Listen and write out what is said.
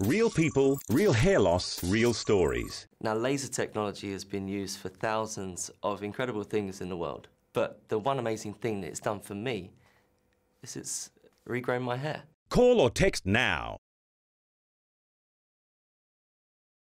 Real people, real hair loss, real stories. Now, laser technology has been used for thousands of incredible things in the world. But the one amazing thing that it's done for me is it's regrown my hair. Call or text now